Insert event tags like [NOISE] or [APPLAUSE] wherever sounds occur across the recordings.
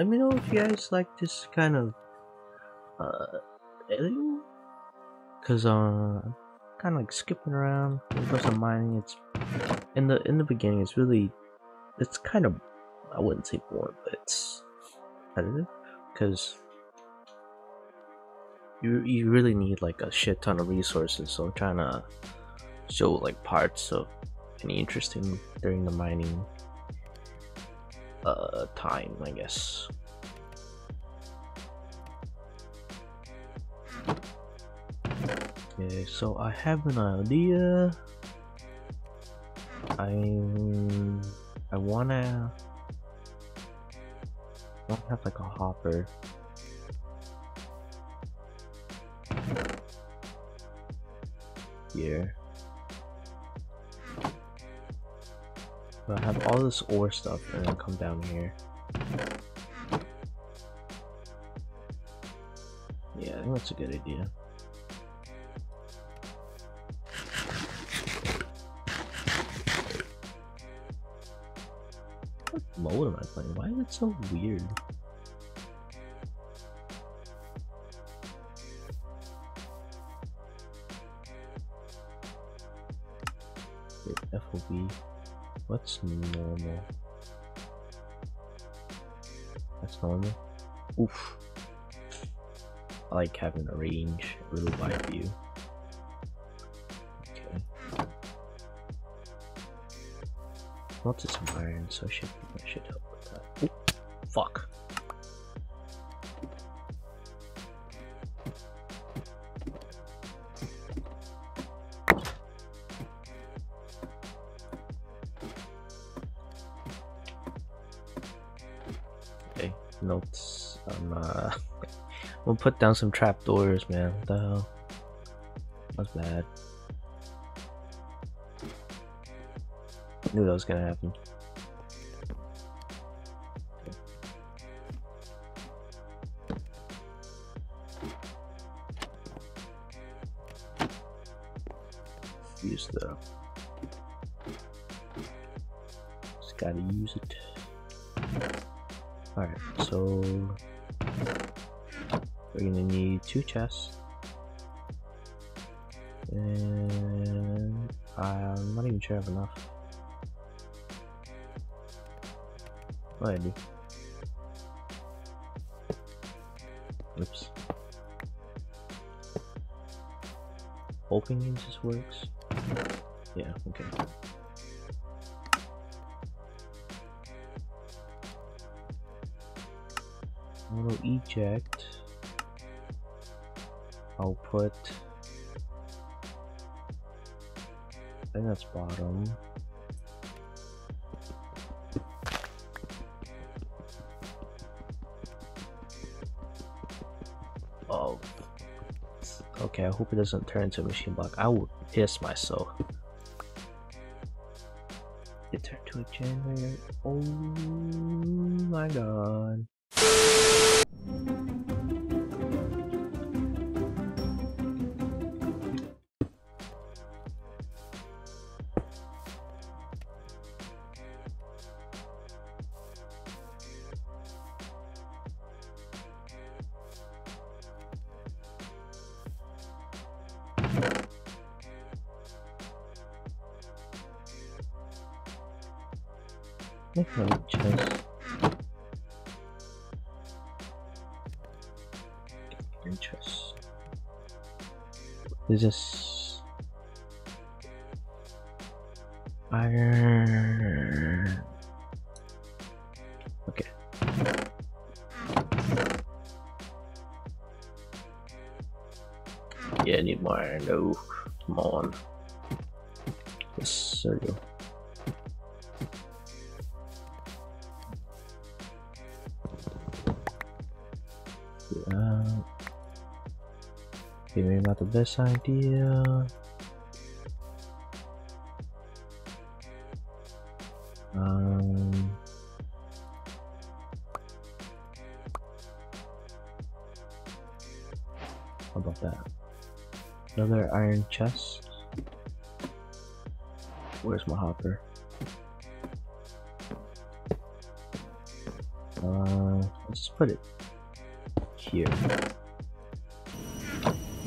let me know if you guys like this kind of uh editing because uh kind of like skipping around because I'm mining it's in the in the beginning it's really it's kind of I wouldn't say boring but it's because you you really need like a shit ton of resources so I'm trying to show like parts of any interesting during the mining uh time I guess Okay, so I have an idea. I I wanna to have like a hopper. Here. I have all this ore stuff and then come down here. Yeah, I think that's a good idea. What mode am I playing? Why is it so weird? FOV. What's normal? That's normal. Oof. I like having a range, a really wide view. Okay. Lots some iron, so that should put down some trapdoors, man. What the hell? That's bad. Knew that was gonna happen. Um, I'm not even sure I have enough. What I do? Oops. Hoping this works. Yeah, okay. Auto eject. I'll put. I think that's bottom. Oh. Okay, I hope it doesn't turn into a machine block. I would piss myself. It turned to a generator. Oh my god. A chest. Interest. Is iron? Best idea. Um. How about that? Another iron chest. Where's my hopper? Uh, I'll just put it here.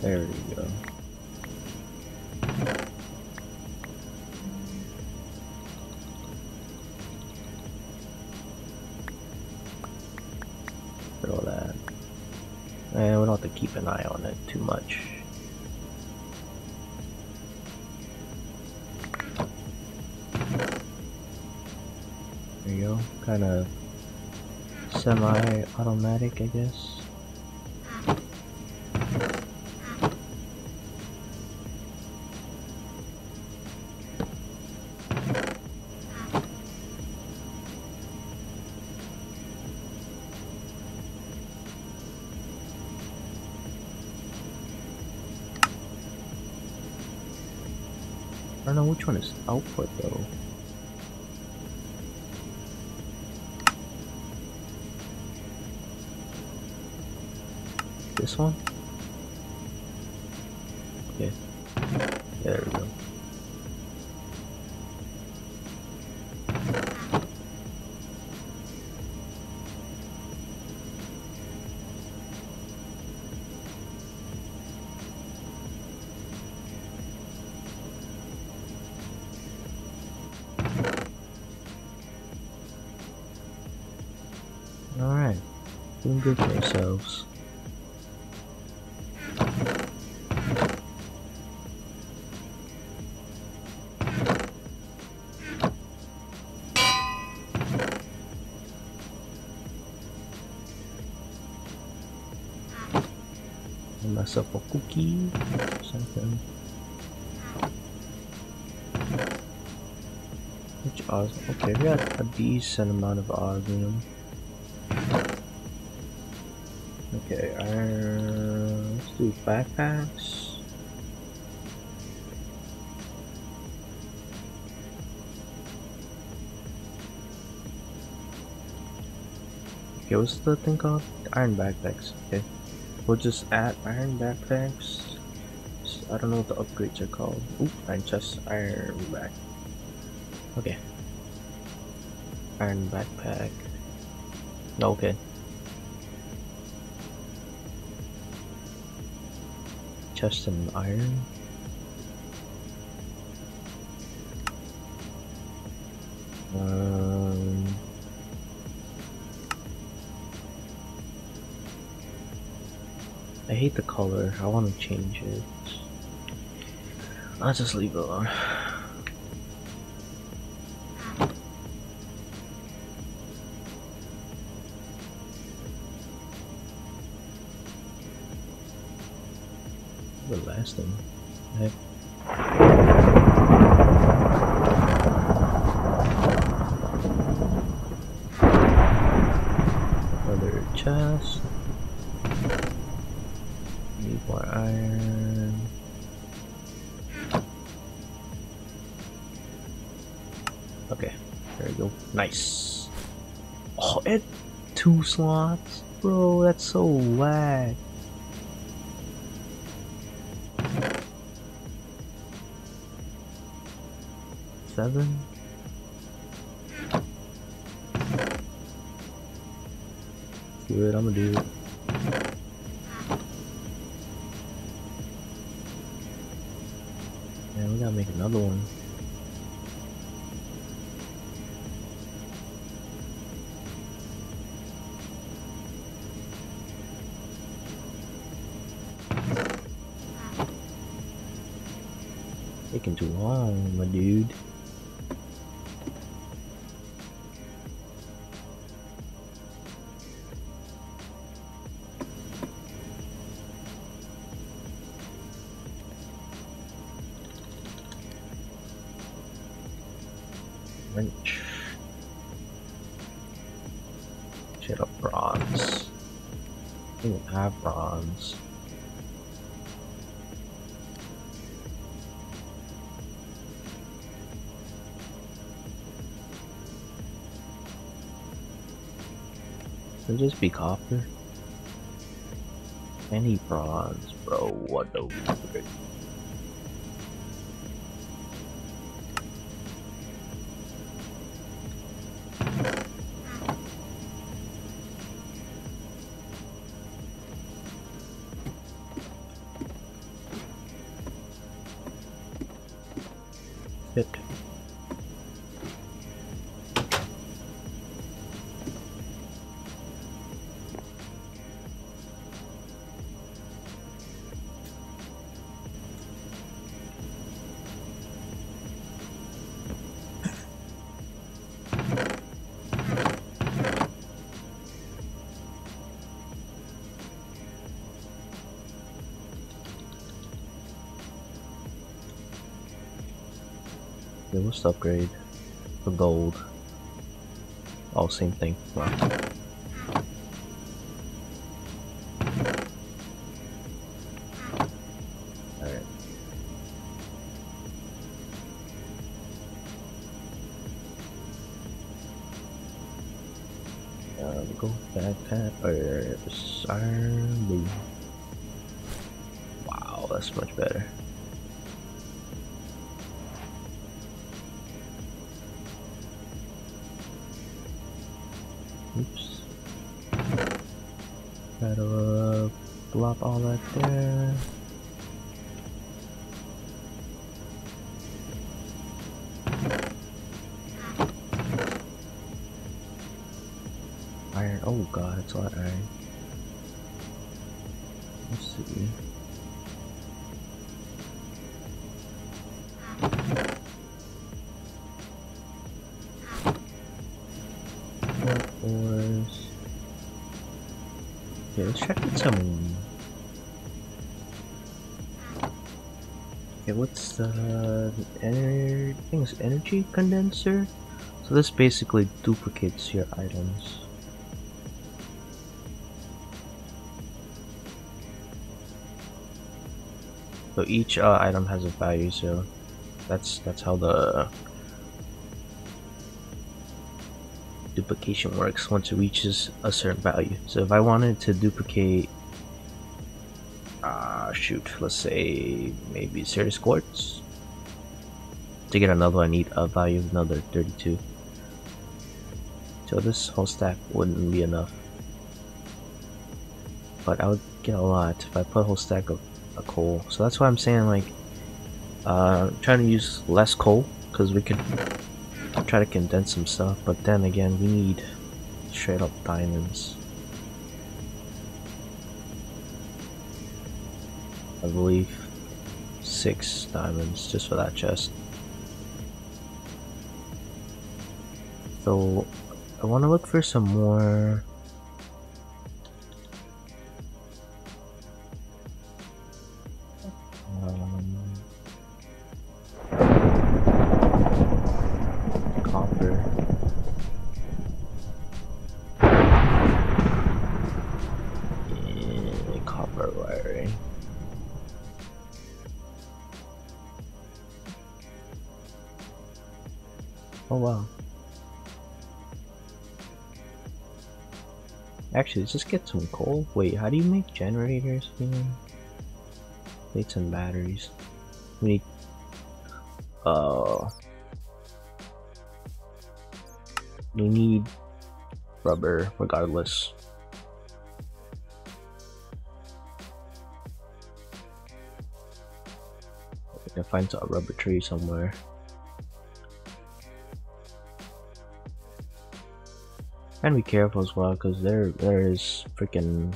There we go. Throw that. And we don't have to keep an eye on it too much. There you go. Kind of semi-automatic, I guess. Which one is output though. This one? A cookie? Something. Which odds okay we got a decent amount of osmium okay uh, let's do backpacks. Okay what's the thing called? Iron backpacks okay We'll just add iron backpacks. I don't know what the upgrades are called. Oop, iron chest, iron back. Okay. Iron backpack. No, okay. Chest and iron. Um. Hate the color. I want to change it. I'll just leave it alone. The last thing. Nice. Oh, it two slots, bro. That's so whack. Seven. Do it. I'm gonna do it. Man, we gotta make another one. Wrench. Shit up bronze. I don't have bronze. It just be copper? Any bronze, bro. What the frick? Yeah, what's the upgrade? For gold. Oh, same thing. Okay, the... Ener thing's energy condenser? So this basically duplicates your items. So each uh, item has a value, so that's that's how the duplication works once it reaches a certain value. So if I wanted to duplicate, uh, shoot, let's say maybe Certus Quartz. To get another one, I need a value of another 32. So this whole stack wouldn't be enough. But I would get a lot if I put a whole stack of a coal. So that's why I'm saying like, uh, trying to use less coal because we could try to condense some stuff. But then again, we need straight up diamonds. I believe six diamonds just for that chest. So I want to look for some more Oh wow. Actually, let's just get some coal. Wait, how do you make generators again? Plates and batteries. We need. Uh. We need rubber, regardless. I can find a rubber tree somewhere. And be careful as well, because there there is freaking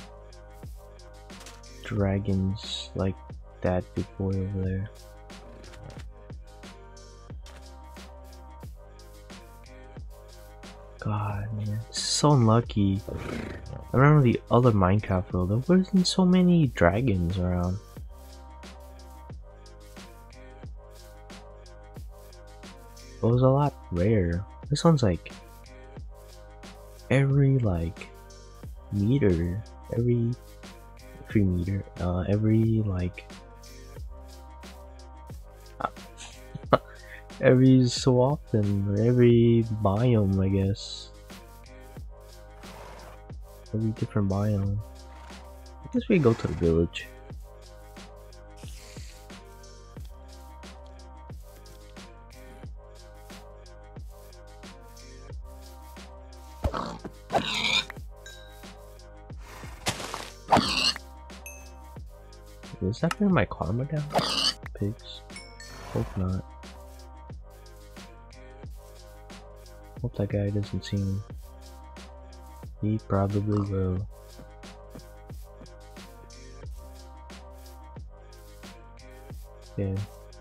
dragons like that before over there. God, man, so unlucky. I remember the other Minecraft world, there wasn't so many dragons around. It was a lot rare. This one's like every like meter, every every meter, uh, every like [LAUGHS] every so often, or every biome, I guess. Every different biome. I guess we go to the village. Is that bring my karma down? Pigs. Hope not. Hope that guy doesn't see me. He probably will. Okay,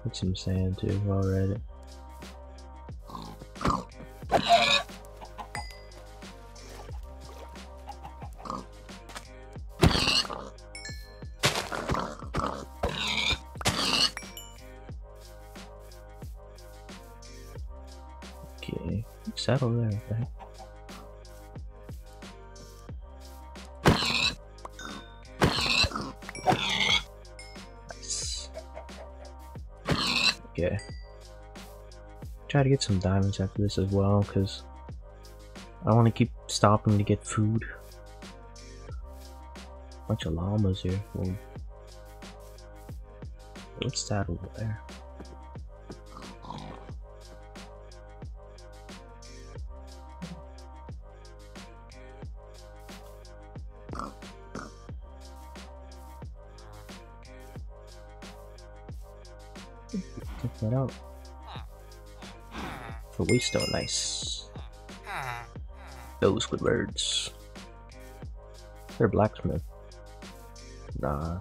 put some sand too while we're at it. Saddle there. What? Nice. Okay. Try to get some diamonds after this as well, because I want to keep stopping to get food. Bunch of llamas here. What's that over there? Waystone, nice. Those good birds. They're blacksmith. Nah.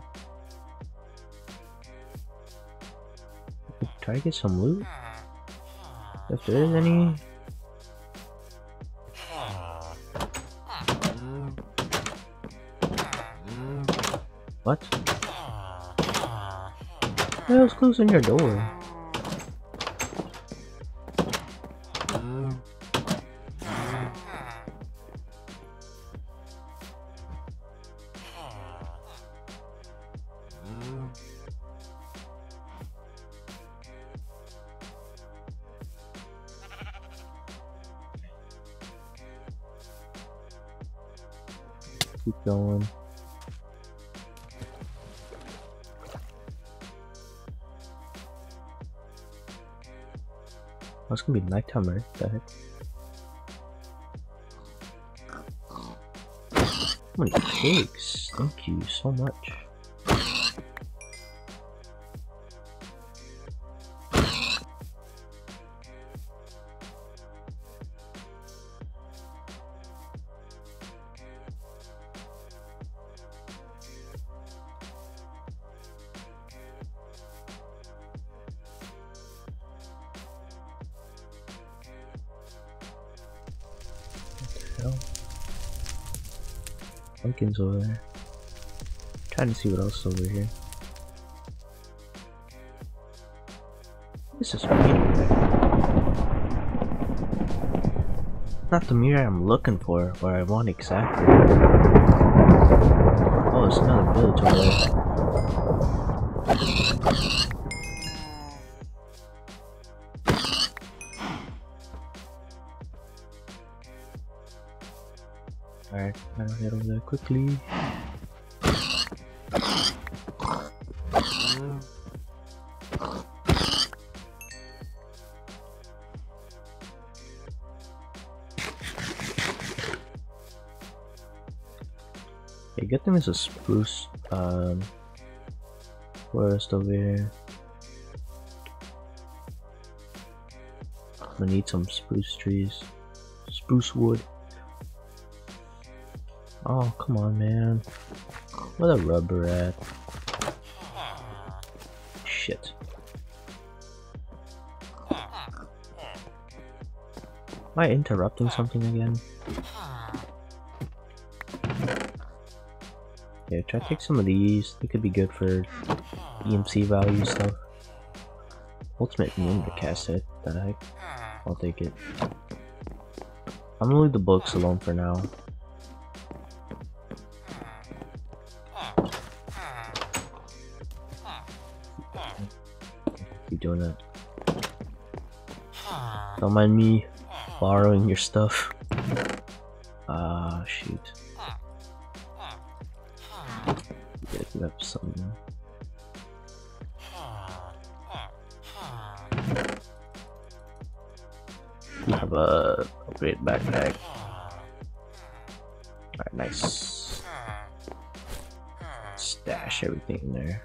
Try to get some loot. If there is any. What? Who's closing your door? Keep going. Oh, it's gonna be nighttime, right? The heck? How many pigs? Thank you so much. See what else is over here. This is weird. Not the mirror I'm looking for, or I want exactly. Oh, it's another village over there. Alright, I'll head over there quickly. Okay, good thing there's a spruce um, forest over here. I'm need some spruce trees. Spruce wood. Oh, come on, man. Where the rubber at? Am I interrupting something again? Yeah, try to take some of these. They could be good for EMC value stuff. Ultimate Ninja cassette. The heck? I'll take it. I'm gonna leave the books alone for now. Keep doing that. Don't mind me borrowing your stuff. Ah, shoot. Gotta give up some. You have a upgrade backpack. Alright, nice. Stash everything in there.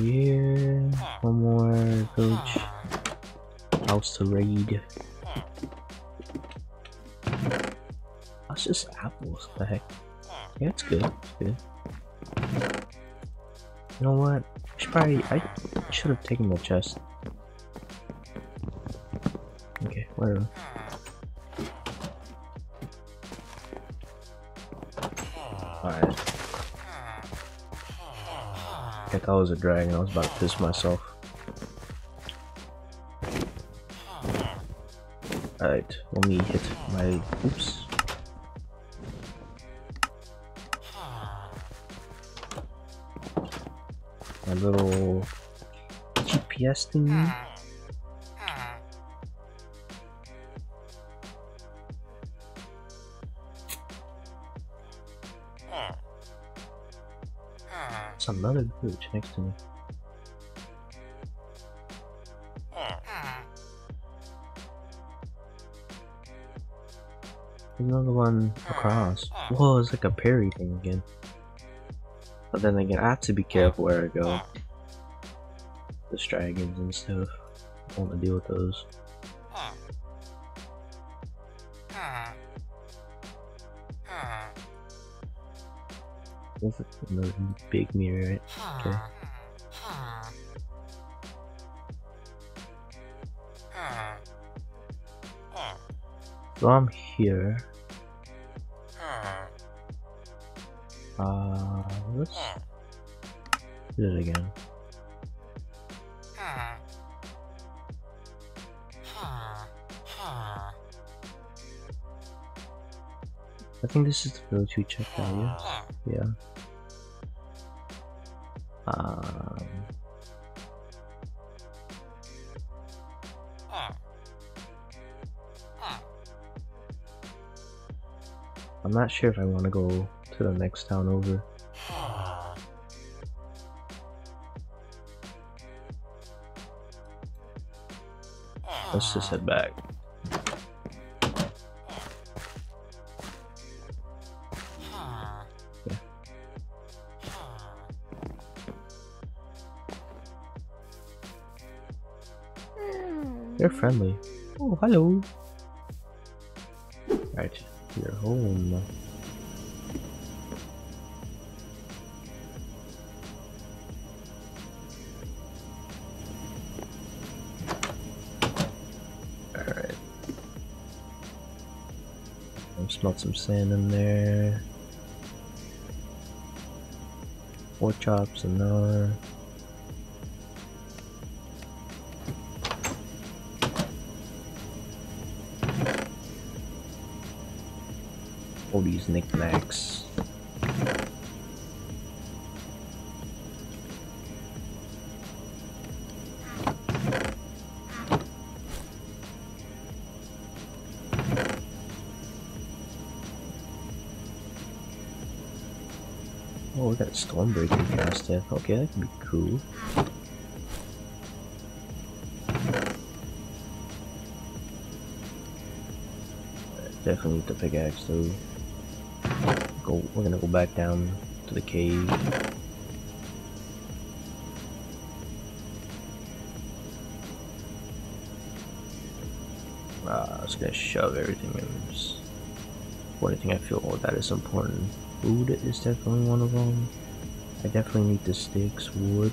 Here, one more village house to raid. That's just apples. The heck? Yeah, it's good. It's good. You know what? I should probably. I should have taken the chest. Okay, whatever. It was a dragon. I was about to piss myself. Alright, let me hit my... Oops. My little GPS thing. Village next to me. Another one across. Whoa, it's like a parry thing again. But then again, I have to be careful where I go. The dragons and stuff. I don't want to deal with those. Another big mirror? Okay. So I'm here. Uh, let's do it again. I think this is the village we checked out? Yeah. Not sure if I want to go to the next town over. Let's just head back. Yeah. They're friendly. Oh, hello. You're home. Alright. Smelt some sand in there. Four chops an hour. Knickknacks. Oh, we got a Stormbreaker cast it. Okay, that can be cool. Definitely need the pickaxe though. Go. We're gonna go back down to the cave. Uh, I was gonna shove everything in. Just one thing I feel oh, that is important. Food is definitely one of them. I definitely need the sticks, wood.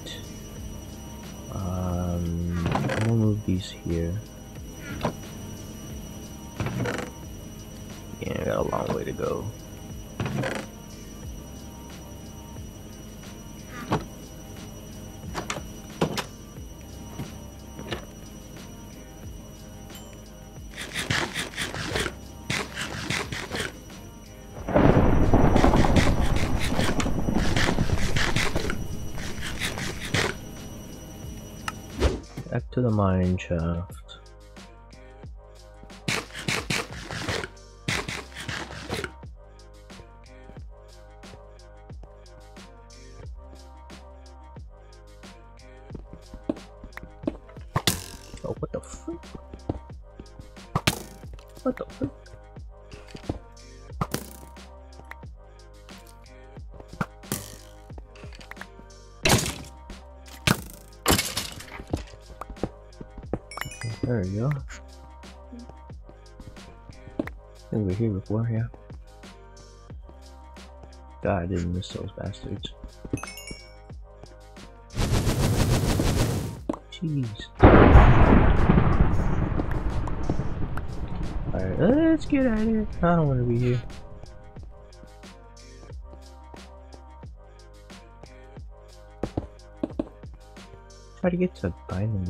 Um, I'm gonna move these here. Yeah, I got a long way to go. Back to There we go. They were here before, yeah. God, I didn't miss those bastards. Jeez. Alright, let's get out of here. I don't want to be here. try to get to diamond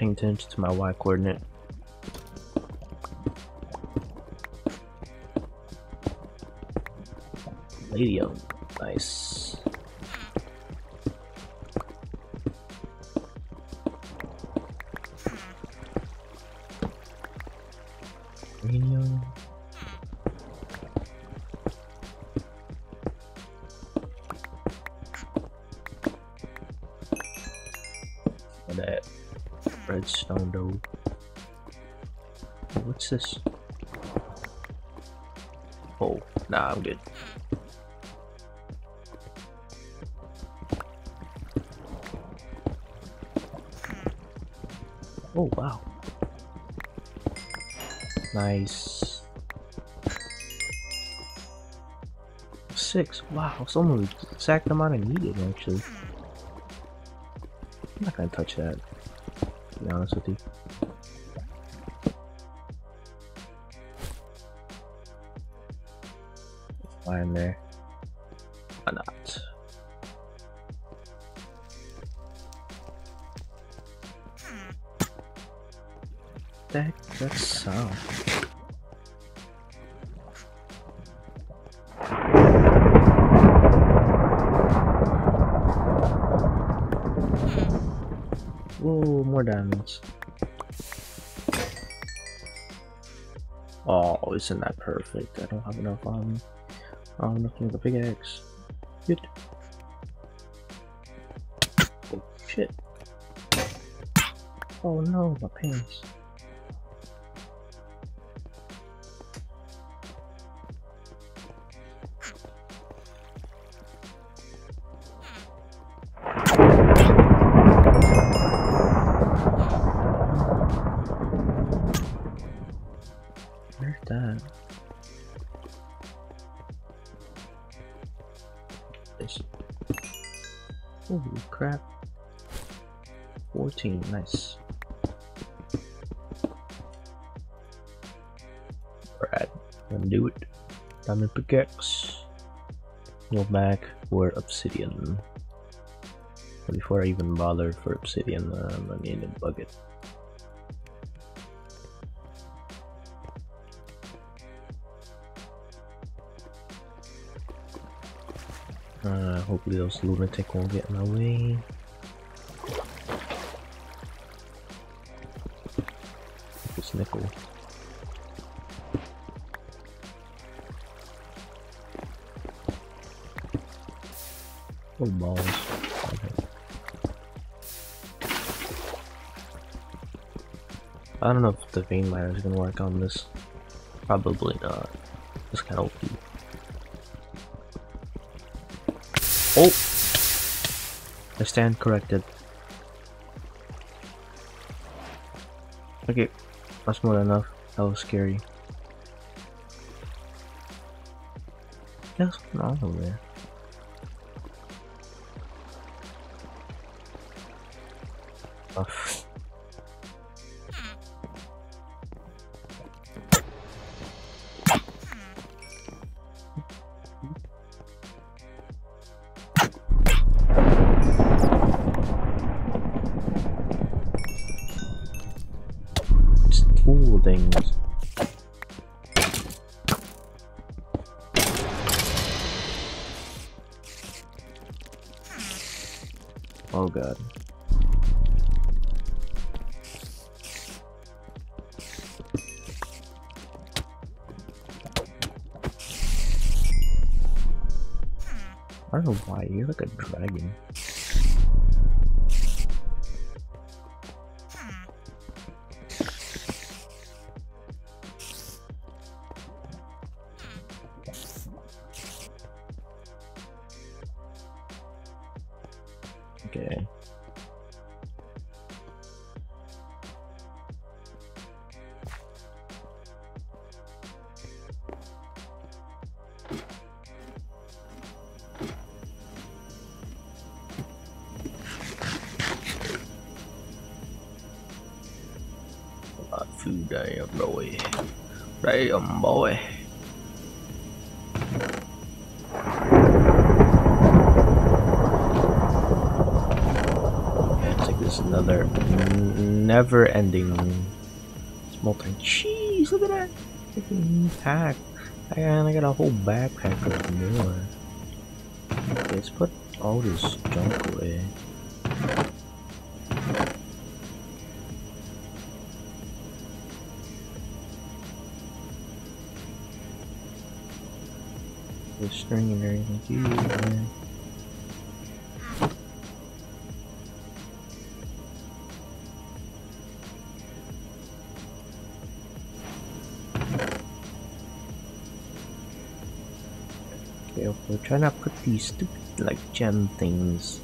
paying attention to my Y coordinate. Radium, nice. Nice. Six. Wow, it's almost the exact amount I needed, actually. I'm not gonna touch that, to be honest with you. In there. Isn't that perfect? I don't have enough on me. I don't have enough to make pickaxe. Good. Oh shit. Oh no, my pants. Holy crap. 14, nice. Alright, gonna do it. Diamond pickaxe. Go back for obsidian. Before I even bother for obsidian, um, I need a bucket. Hopefully those lunatic won't get in my way. It's nickel. Oh balls. I don't know if the vein miner is gonna work on this. Probably not. It's kind of. Oh! I stand corrected. Okay, that's more than enough. That was scary. Going on over there? Oh. I don't know why, you're like a dragon. Of food there, boy. Damn, boy. Like this another never-ending smoldering cheese. Look at that freaking pack. Got, I got a whole backpack of more. Let's put all this junk away. The string and everything. Jeez, man. Okay, we're trying to put these stupid like gem things.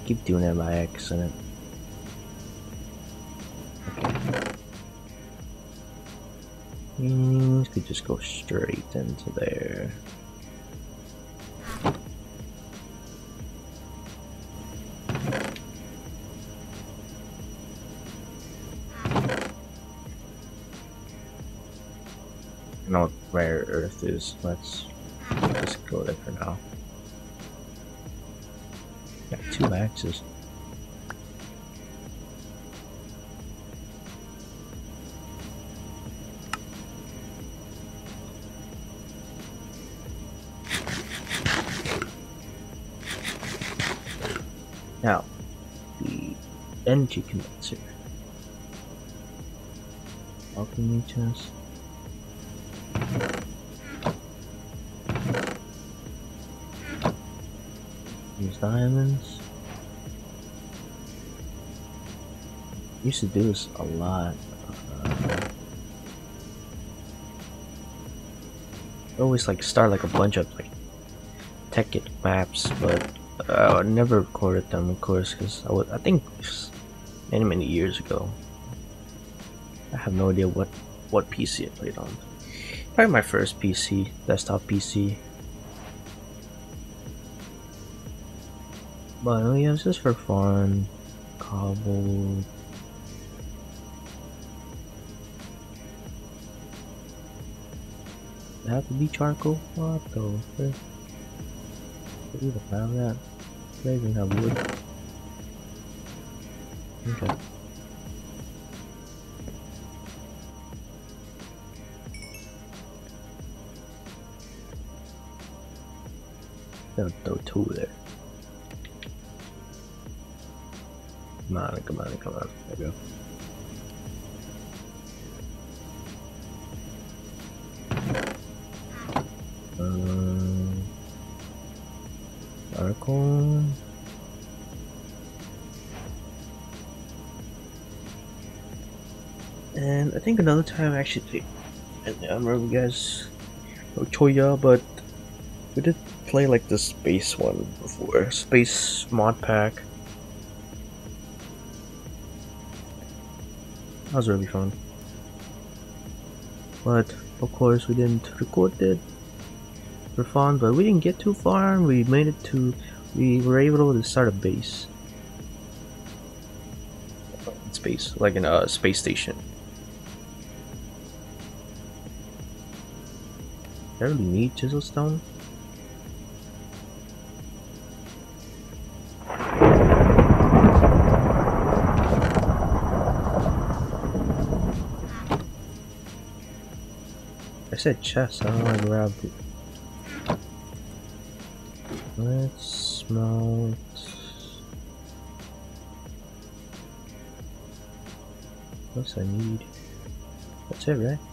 I keep doing it by accident. Okay. These could just go straight into there. Rare earth is. Let's just go there for now. Got two axes. Now, the energy condenser. Alchemy. Diamonds. Used to do this a lot. Uh, always like start like a bunch of like Tekkit maps, but uh, I never recorded them, of course, because I, wa- I think many many years ago. I have no idea what what PC I played on. Probably my first PC, desktop PC. But oh yeah, it's just for fun. Cobble. It have to be charcoal? What the frick? Where even found that? They even have wood. Okay. Gotta throw two there. Come on, come on, come on. There we go. Um, charcoal. And I think another time I actually, I don't remember you guys know Choya, but we did play like the space one before. Space mod pack. That was really fun. But of course we didn't record it for fun, but we didn't get too far and we made it to we were able to start a base. Space, like in a space station. I really need chisel stone? Said chest, I don't know I grabbed it. Let's smelt. What else I need? That's it, right?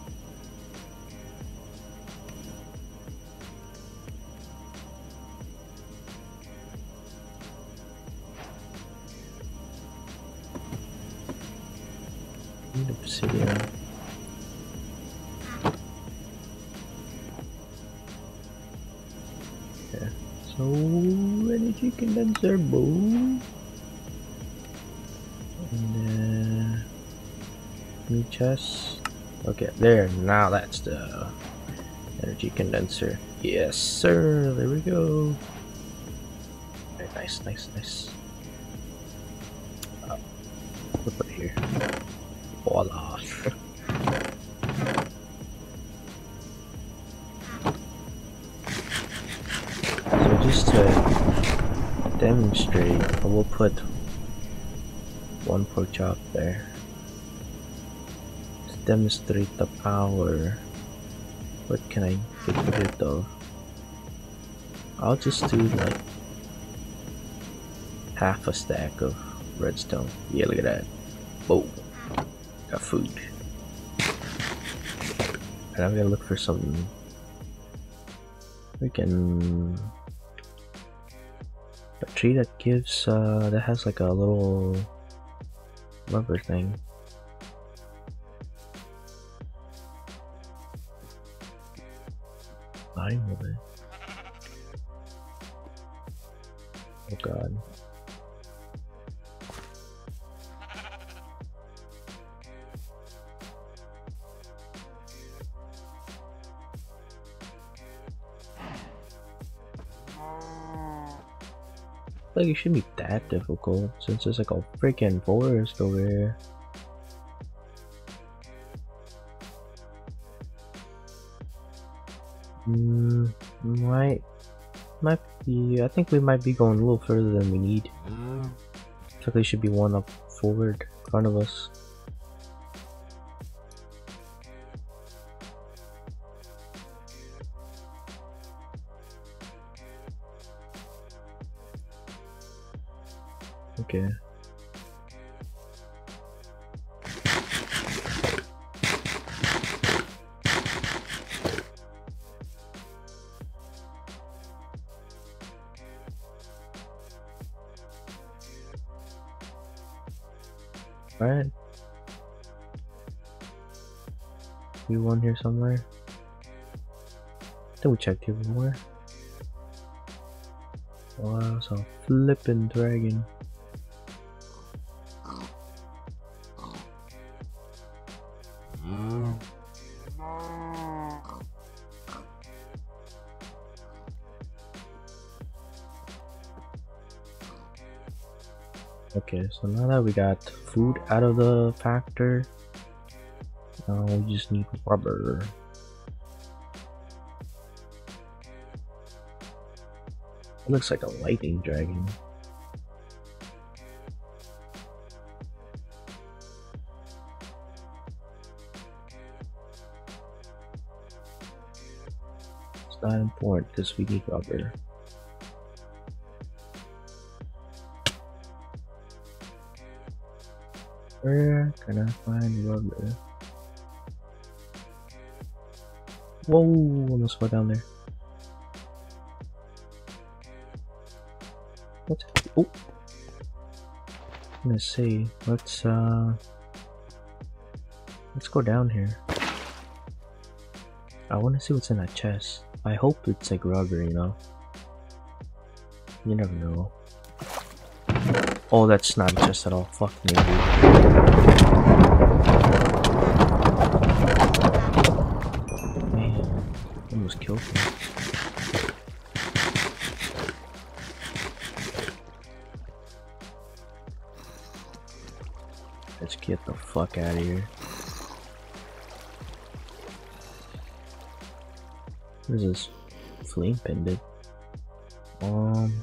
Chest. Okay, there. Now that's the energy condenser. Yes, sir. There we go. Very nice, nice, nice. We'll put it here. Voila. [LAUGHS] so just to demonstrate, I will put one pork chop there. Demonstrate the power. What can I get rid of? I'll just do like half a stack of redstone. Yeah, look at that. Boom. Got food. And I'm gonna look for some can a tree that gives uh that has like a little rubber thing. It. Oh god. Like it shouldn't be that difficult since there's like a freaking forest over here. Mm, might might be. I think we might be going a little further than we need. I think there should be one up forward in front of us. Okay. One here somewhere? I think we checked here before. Wow, some flippin' dragon. Okay, so now that we got food out of the factor, now we just need rubber. It looks like a lightning dragon. It's not important because we need rubber. Where can I find rubber? Whoa, almost fell down there. What? Oh. Let's see. Let's uh let's go down here. I wanna see what's in that chest. I hope it's like rubber, you know. You never know. Oh, that's not a chest at all. Fuck me, dude. Is this? Flame pendant. Um,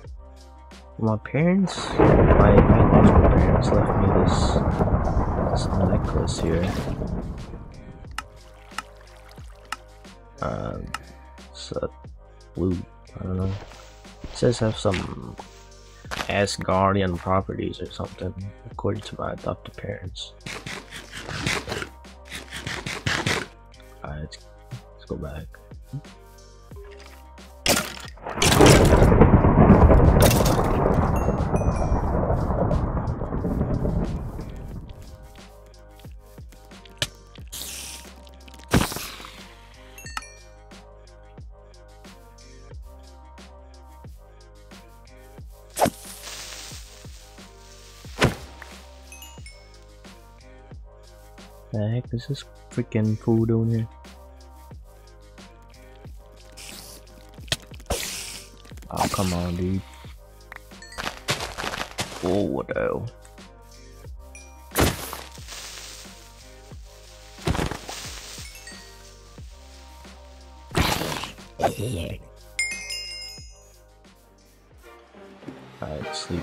my parents, my biological parents left me this this necklace here. Um, it's a blue. I don't know. It says have some Asgardian properties or something, according to my adopted parents. Alright, let's, let's go back. Heck is freaking fool doing here? Oh, come on, dude. Oh, what the hell? Alright, sleep.